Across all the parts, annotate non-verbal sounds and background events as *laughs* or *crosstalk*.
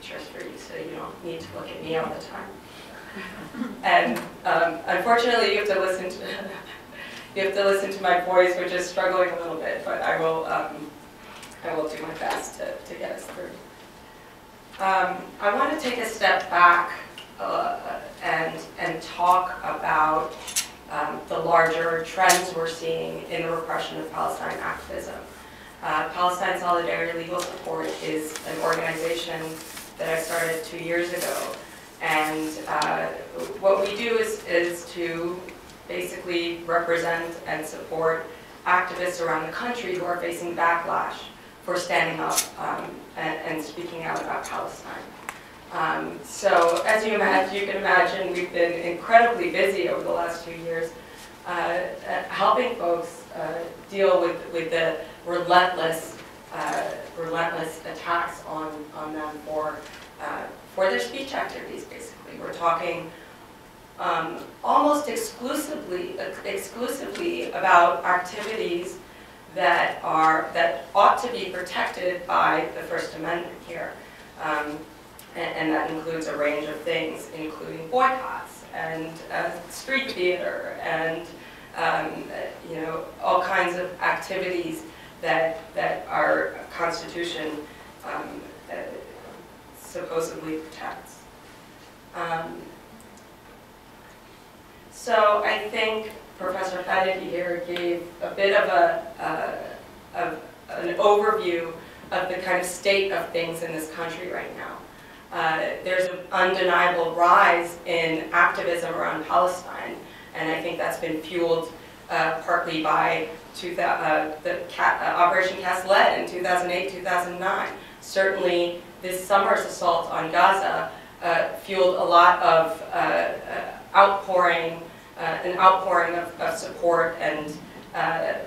pictures for you, so you don't need to look at me all the time. And um, unfortunately, you have to listen to you have to listen to my voice, which is struggling a little bit, but I will um, I will do my best to, to get us through. Um, I want to take a step back uh, and and talk about um, the larger trends we're seeing in the repression of Palestine activism. Uh, Palestine Solidarity Legal Support is an organization that I started two years ago. And uh, what we do is, is to basically represent and support activists around the country who are facing backlash for standing up um, and, and, speaking out about Palestine. Um, so as you, imagine, you can imagine, we've been incredibly busy over the last two years uh, helping folks uh, deal with, with the relentless, uh, relentless attacks on, on them for, uh, for their speech activities, basically. We're talking um, almost exclusively, exclusively about activities that are that ought to be protected by the First Amendment here, um, and, and, that includes a range of things, including boycotts and uh, street theater and um, you know all kinds of activities that, that our Constitution um, supposedly protects. Um, so I think Professor Fedeke here gave a bit of a, an overview of the kind of state of things in this country right now. Uh, there's an undeniable rise in activism around Palestine, and I think that's been fueled uh, partly by uh, the uh, Operation Cast Lead in 2008, 2009. Certainly, this summer's assault on Gaza uh, fueled a lot of uh, uh, outpouring, an outpouring of, of support and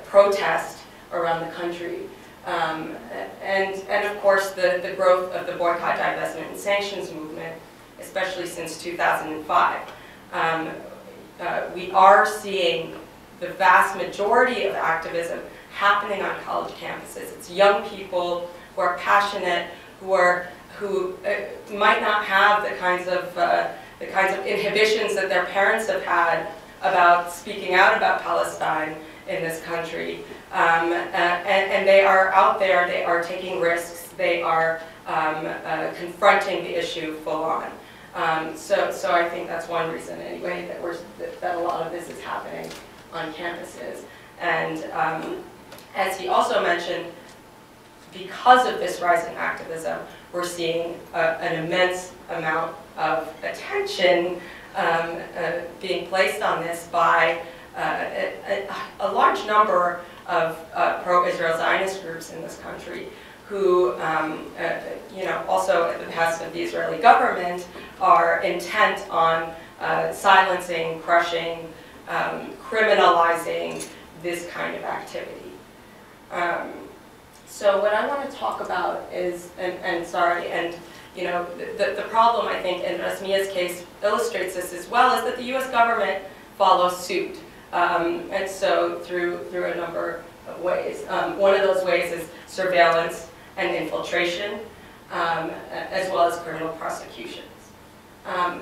protest around the country. Um, and, and of course, the, the growth of the boycott, divestment, and sanctions movement, especially since 2005. Um, we are seeing the vast majority of activism happening on college campuses. It's young people who are passionate, who are who uh, might not have the kinds of uh, the kinds of inhibitions that their parents have had about speaking out about Palestine in this country. Um, uh, and, and, they are out there, they are taking risks, they are um, uh, confronting the issue full on. Um, so, so I think that's one reason anyway that, we're, that, that a lot of this is happening on campuses. And um, as he also mentioned, because of this rising activism, we're seeing a, an immense amount of attention um, uh, being placed on this by uh, a, a, large number of uh, pro-Israel Zionist groups in this country who, um, uh, you know, also at the behest of the Israeli government, are intent on uh, silencing, crushing, um, criminalizing this kind of activity. Um, so what I want to talk about is, and, and sorry, and you know, the, the problem I think in Rasmea's case illustrates this as well is that the U.S. government follows suit. Um, and so through, through a number of ways. Um, one of those ways is surveillance and infiltration, um, as well as criminal prosecutions. Um,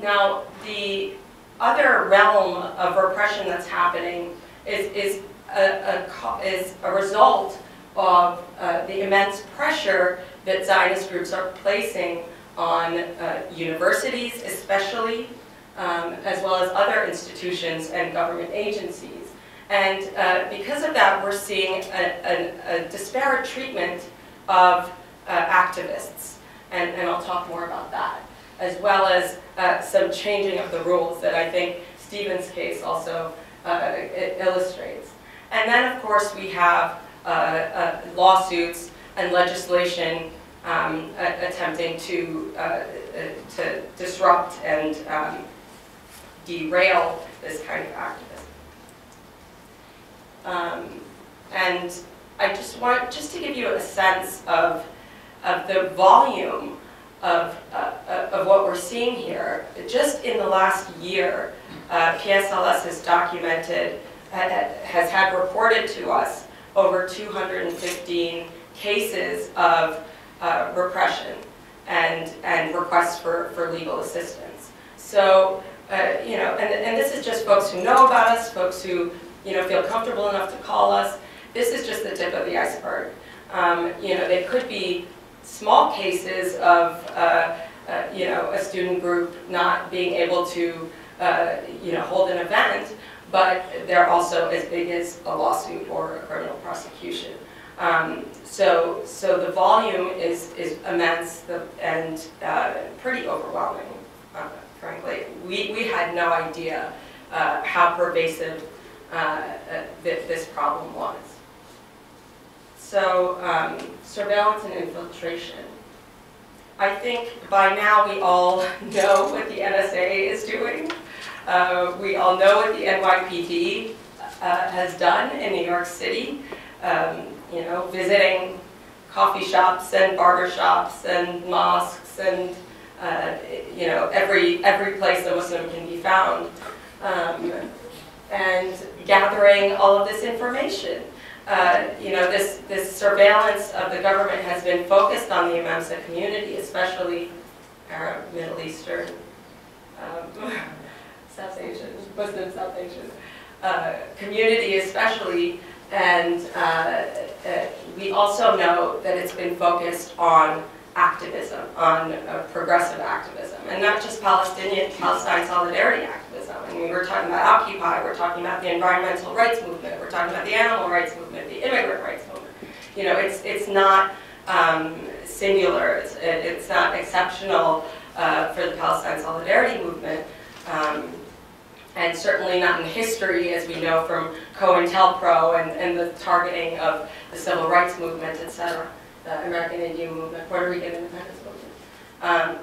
now, the other realm of repression that's happening is, is, a, a is a result of uh, the immense pressure that Zionist groups are placing on uh, universities especially, um, as well as other institutions and government agencies. And uh, because of that, we're seeing a, a, a disparate treatment of uh, activists. And, and I'll talk more about as well as uh, some changing of the rules that I think Stephen's case also uh, illustrates. And then, of course, we have uh, uh lawsuits and legislation um, attempting to, uh, uh, to disrupt and um, derail this kind of activism. Um, and I just want, just to give you a sense of, of the volume of, uh, of what we're seeing here. Just in the last year, uh, PSLS has documented, has had reported to us over 215 cases of uh, repression. and, and requests for, for legal assistance. So, uh, you know, and, and this is just folks who know about us, folks who, you know, feel comfortable enough to call us. This is just the tip of the iceberg. Um, you know, they could be small cases of, uh, uh, you know, a student group not being able to, uh, you know, hold an event, but they're also as big as a lawsuit or a criminal prosecution. Um, so, so the volume is, is immense and uh, pretty overwhelming, uh, frankly. We, we had no idea uh, how pervasive th this problem was. So um, surveillance and infiltration. I think by now we all *laughs* know what the NSA is doing. Uh, we all know what the NYPD uh, has done in New York City. Um, you know, visiting coffee shops and barber shops and mosques and uh, you know every every place a Muslim can be found, um, and gathering all of this information. Uh, you know, this this surveillance of the government has been focused on the AMEMSA community, especially Arab, Middle Eastern, um, *laughs* South Asian, Muslim South Asian uh, community, especially. And uh, uh, we also know that it's been focused on activism, on uh, progressive activism, and not just Palestinian, Palestine solidarity activism. I mean, we're talking about Occupy, we're talking about the environmental rights movement, we're talking about the animal rights movement, immigrant rights movement. You know, it's, it's not um, singular, it's, it's not exceptional uh, for the Palestine solidarity movement. Um, and certainly not in history, as we know from COINTELPRO and, and the targeting of the civil rights movement, et cetera, the American Indian movement, Puerto Rican independence movement.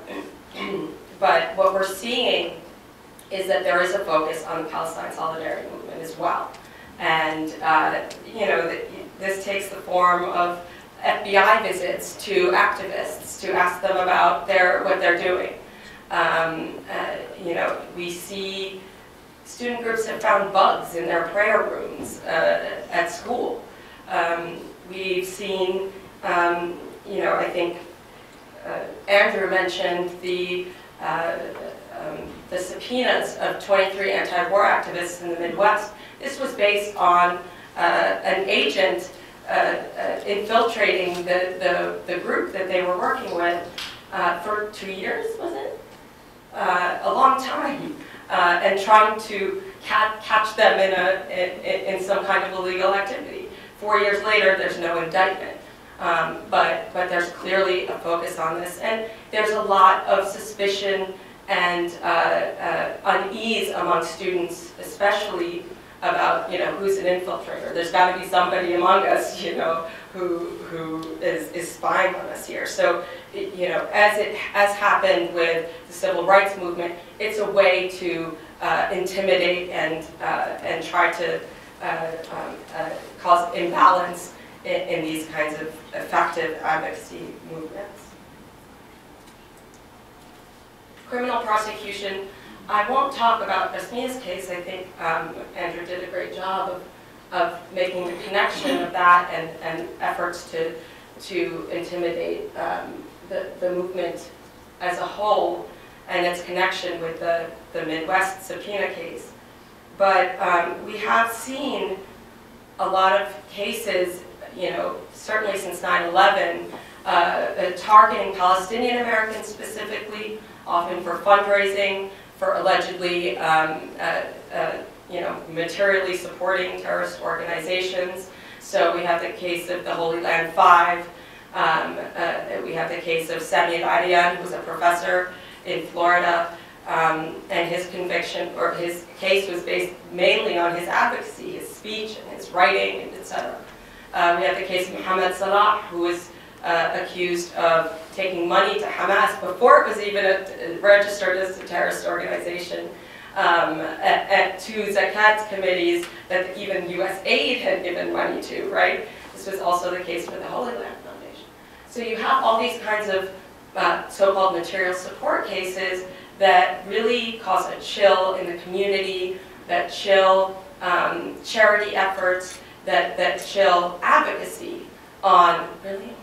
Um, *clears throat* but what we're seeing is that there is a focus on the Palestine solidarity movement as well. And, uh, you know, this takes the form of FBI visits to activists to ask them about their, what they're doing. Um, uh, you know, we see student groups have found bugs in their prayer rooms uh, at school. Um, we've seen, um, you know, I think uh, Andrew mentioned the, uh, um, the subpoenas of 23 anti-war activists in the Midwest. This was based on uh, an agent uh, uh, infiltrating the, the, the, group that they were working with for two years, was it? a long time uh, and trying to catch them in, a, in, in, some kind of illegal activity. Four years later, there's no indictment. Um, but, but there's clearly a focus on this. And there's a lot of suspicion and uh, uh, unease among students, especially about, you know, who's an infiltrator. There's got to be somebody among us, *laughs* you know, who, who is, is spying on us here. So, you know, as it has happened with the civil rights movement, it's a way to uh, intimidate and, uh, and try to uh, um, uh, cause imbalance in, in, these kinds of effective advocacy movements. Criminal prosecution, I won't talk about Rasmea's case. I think um, Andrew did a great job of of making the connection of that and, and efforts to, to intimidate um, the, the movement as a whole and its connection with the, the Midwest subpoena case. But um, we have seen a lot of cases, you know, certainly since 9-11, uh, targeting Palestinian Americans specifically, often for fundraising, for allegedly um, uh, uh, you know, materially supporting terrorist organizations. So we have the case of the Holy Land Five. Um, uh, we have the case of Sami Al-Arian, who was a professor in Florida, um, and his conviction or his case was based mainly on his advocacy, his speech, and his writing, and etc. Uh, we have the case of Mohammed Salah, who was uh, accused of taking money to Hamas before it was even a, registered as a terrorist organization um, at, at, two zakat committees that even U.S. aid had given money to, right? This was also the case for the Holy Land Foundation. So you have all these kinds of uh, so-called material support cases that really cause a chill in the community, that chill um, charity efforts, that, that chill advocacy on, really?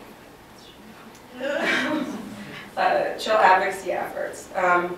Uh, chill advocacy efforts. Um,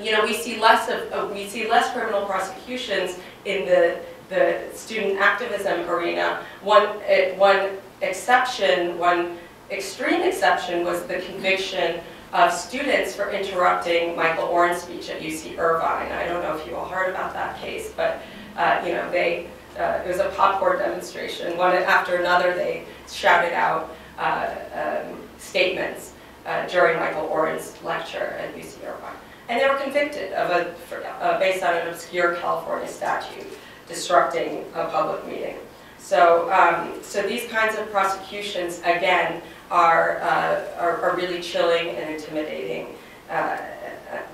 you know, we see less of, uh, we see less criminal prosecutions in the, the student activism arena. One, uh, one exception, one extreme exception was the conviction of students for interrupting Michael Oren's speech at UC Irvine. I don't know if you all heard about that case, but uh, you know, they, uh, it was a popcorn demonstration. One after another, they shouted out uh, um, statements uh, during Michael Oren's lecture at UC Irvine. And they were convicted of a, for, uh, based on an obscure California statute disrupting a public meeting. So, um, so these kinds of prosecutions, again, are, uh, are, are, really chilling and intimidating. Uh,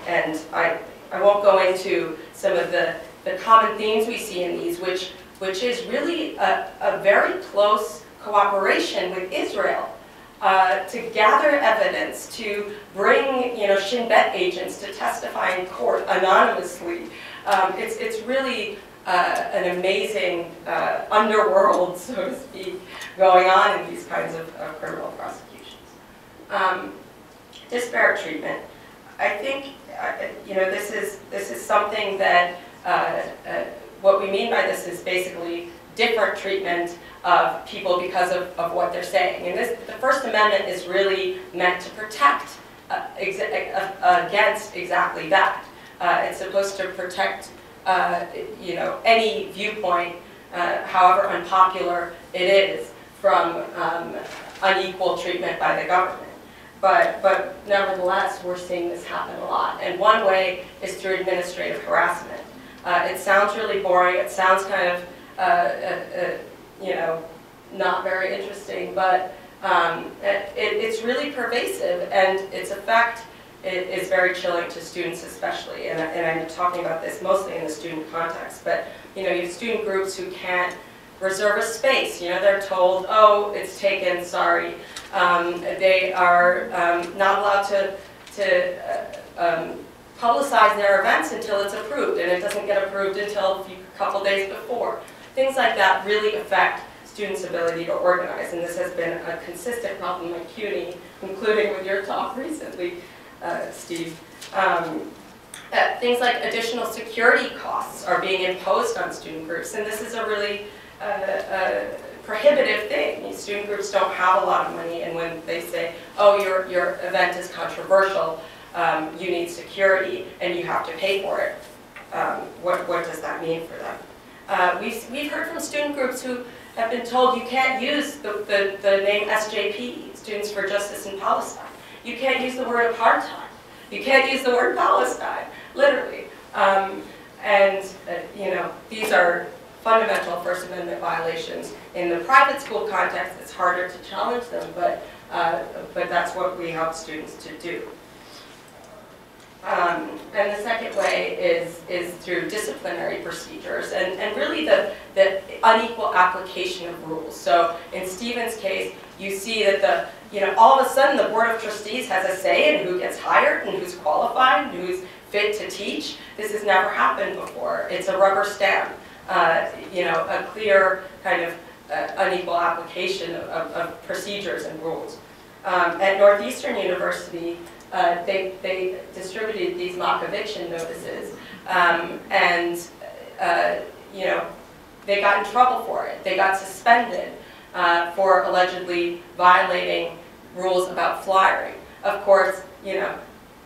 and I, I won't go into some of the, the common themes we see in these, which, which is really a, a very close cooperation with Israel uh, to gather evidence, to bring you know, Shin Bet agents to testify in court anonymously. Um, it's, it's really uh, an amazing uh, underworld, *laughs* so to speak, going on in these kinds of, criminal prosecutions. Um, disparate treatment. I think uh, you know this is this is something that uh, what we mean by this is basically different treatment of people because of, of what they're saying. And this, the First Amendment is really meant to protect uh, uh, against exactly that. Uh, it's supposed to protect, uh, you know, any viewpoint, uh, however unpopular it is, from um, unequal treatment by the government. But, but nevertheless, we're seeing this happen a lot. And one way is through administrative harassment. Uh, it sounds really boring. It sounds kind of uh, uh, you know, not very interesting, but um, it, it's really pervasive and its effect is very chilling to students especially. And, and I'm talking about this mostly in the student context, but you know, you have student groups who can't reserve a space. You know, they're told, oh, it's taken, sorry. Um, they are um, not allowed to, to uh, um, publicize their events until it's approved, and it doesn't get approved until a couple days before. Things like that really affect students' ability to organize, and this has been a consistent problem at CUNY, including with your talk *laughs* recently, uh, Steve. Um, uh, things like additional security costs are being imposed on student groups, and this is a really uh, uh prohibitive thing. Student groups don't have a lot of money, and when they say, oh, your, your event is controversial, um, you need security, and you have to pay for it, um, what, what does that mean for them? Uh, we've, we've heard from student groups who have been told you can't use the, the, the name SJP, Students for Justice in Palestine. You can't use the word apartheid. You can't use the word Palestine, literally. Um, and, uh, you know, these are fundamental First Amendment violations. In the private school context, it's harder to challenge them, but, uh, but that's what we help students to do. Um, and the second way is, is through disciplinary procedures and, and really the, the unequal application of rules. So in Stephen's case, you see that the, you know, all of a sudden the Board of Trustees has a say in who gets hired and who's qualified and who's fit to teach. This has never happened before. It's a rubber stamp, uh, you know, a clear kind of uh, unequal application of, of, of, procedures and rules. Um, at Northeastern University, uh, they, they distributed these mock eviction notices, um, and uh, you know, they got in trouble for it. They got suspended uh, for allegedly violating rules about flyering. Of course, you know,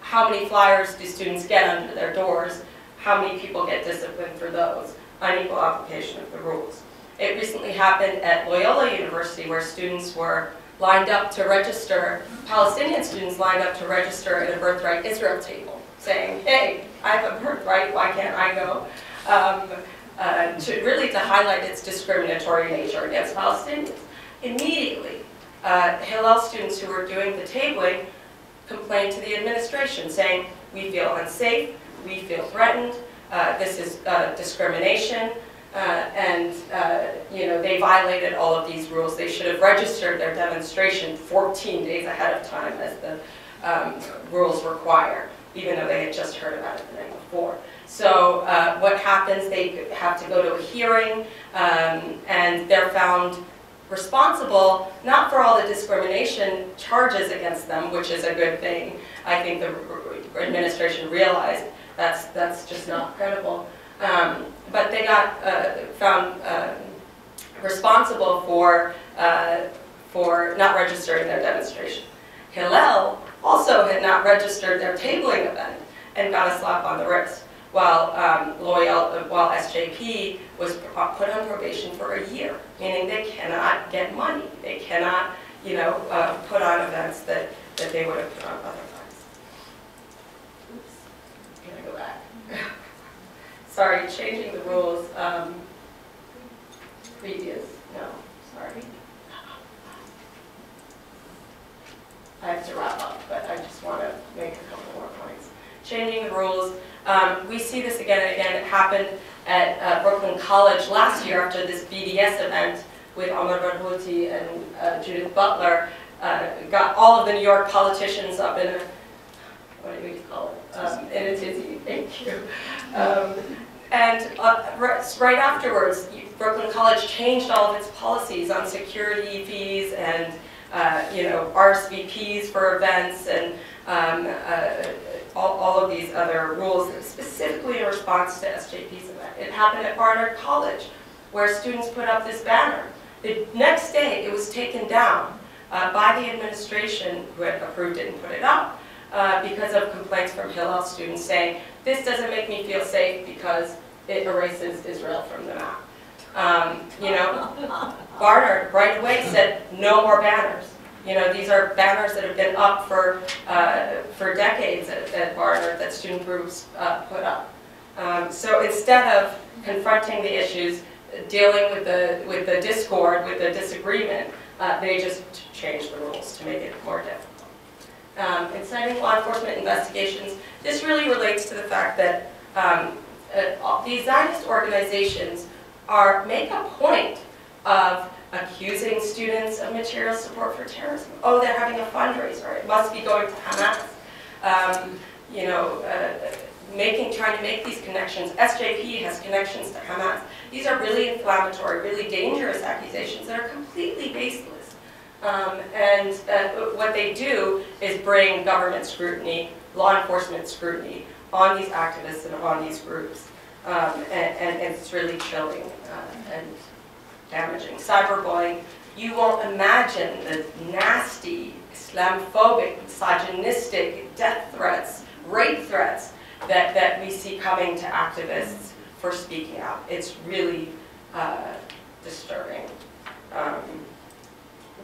how many flyers do students get under their doors? How many people get disciplined for those? Unequal application of the rules. It recently happened at Loyola University where students were lined up to register, Palestinian students lined up to register in a birthright Israel table, saying, hey, I have a birthright, why can't I go? Um, uh, to really to highlight its discriminatory nature against Palestinians. Immediately, uh, Hillel students who were doing the tabling complained to the administration, saying, we feel unsafe, we feel threatened, uh, this is uh, discrimination, uh, and uh, you know they violated all of these rules. They should have registered their demonstration 14 days ahead of time as the um, rules require, even though they had just heard about it the night before. So uh, what happens, they have to go to a hearing, um, and they're found responsible not for all the discrimination charges against them, which is a good thing. I think the administration realized that's, that's just not credible. Um, but they got uh, found uh, responsible for, uh, for not registering their demonstration. Hillel also had not registered their tabling event and got a slap on the wrist, while um, Loyal, while SJP was put on probation for a year, meaning they cannot get money. They cannot, you know, uh, put on events that, that they would have put on otherwise. Oops, I'm gonna go back. Sorry, changing the rules. Um, previous, no, sorry. I have to wrap up, but I just want to make a couple more points. Changing the rules. Um, we see this again and again. It happened at uh, Brooklyn College last year after this BDS event with Omar Barghouti and uh, Judith Butler. Uh, got all of the New York politicians up in a, what do you call it, um, in a tizzy, thank you. Um, and uh, right afterwards, Brooklyn College changed all of its policies on security fees and uh, you know, RSVPs for events and um, uh, all, all of these other rules specifically in response to SJP's event. It happened at Barnard College where students put up this banner. The next day it was taken down uh, by the administration who had approved it and put it up uh, because of complaints from Hillel students saying, this doesn't make me feel safe because it erases Israel from the map. Um, you know, Barnard right away said no more banners. You know, these are banners that have been up for uh, for decades at, at, Barnard that student groups uh, put up. Um, so instead of confronting the issues, dealing with the with the discord, with the disagreement, uh, they just changed the rules to make it more difficult. Um, inciting law enforcement investigations, this really relates to the fact that um, uh, these Zionist organizations are make a point of accusing students of material support for terrorism. Oh, they're having a fundraiser. It must be going to Hamas. Um, you know, uh, making, trying to make these connections. SJP has connections to Hamas. These are really inflammatory, really dangerous accusations that are completely baseless. Um, and uh, what they do is bring government scrutiny, law enforcement scrutiny on these activists and on these groups. Um, and, and, it's really chilling uh, and damaging. Cyberbullying, you won't imagine the nasty, Islamophobic, misogynistic death threats, rape threats that, that we see coming to activists for speaking out. It's really uh, disturbing. Um,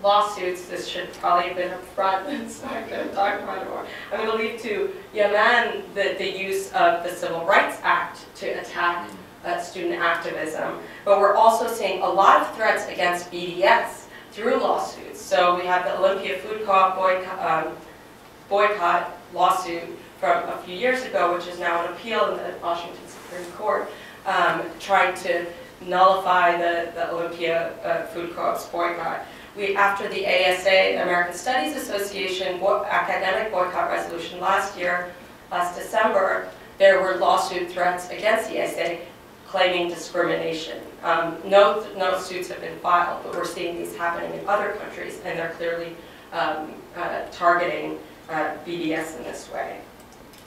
lawsuits, this should probably have been up front, so I'm going talk about it more. I'm going to leave to Yaman the, the use of the Civil Rights Act to attack uh, student activism, but we're also seeing a lot of threats against BDS through lawsuits. So we have the Olympia Food Co-op boycott, um, boycott lawsuit from a few years ago, which is now an appeal in the Washington Supreme Court, um, trying to nullify the, the Olympia uh, Food Co-op's boycott. We, after the ASA, the American Studies Association academic boycott resolution last year, last December, there were lawsuit threats against the ASA claiming discrimination. Um, no, no suits have been filed, but we're seeing these happening in other countries, and they're clearly um, uh, targeting uh, BDS in this way.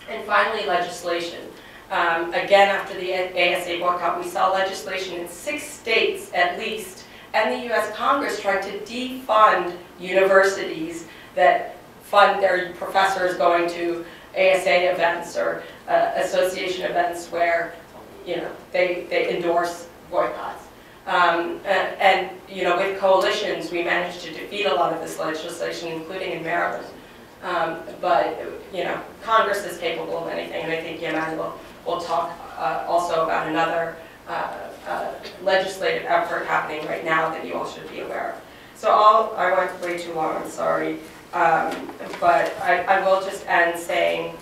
And finally, legislation. Um, again, after the ASA boycott, we saw legislation in six states at least and the U.S. Congress trying to defund universities that fund their professors going to ASA events or uh, association events where, you know, they, they endorse boycotts. Um, and, and, you know, with coalitions, we managed to defeat a lot of this legislation, including in Maryland. Um, but, you know, Congress is capable of anything, and I think Yaman will, will talk uh, also about another uh, uh, legislative effort happening right now that you all should be aware of. So I'll, I went way too long, I'm sorry. Um, but I, I, will just end saying,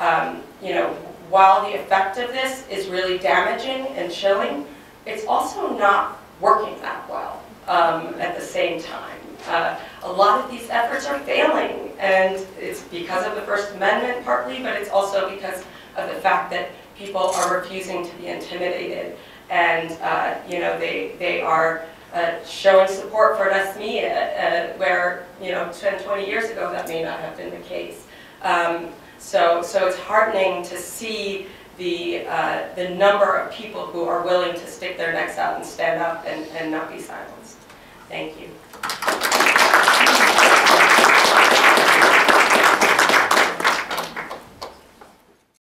um, you know, while the effect of this is really damaging and chilling, it's also not working that well um, at the same time. Uh, a lot of these efforts are failing, and it's because of the First Amendment partly, but it's also because of the fact that people are refusing to be intimidated and uh, you know they they are uh, showing support for Rasmea, uh, where, you know, 10, 20 years ago, that may not have been the case. Um, So, so it's heartening to see the, uh, the number of people who are willing to stick their necks out and stand up and, and not be silenced. Thank you.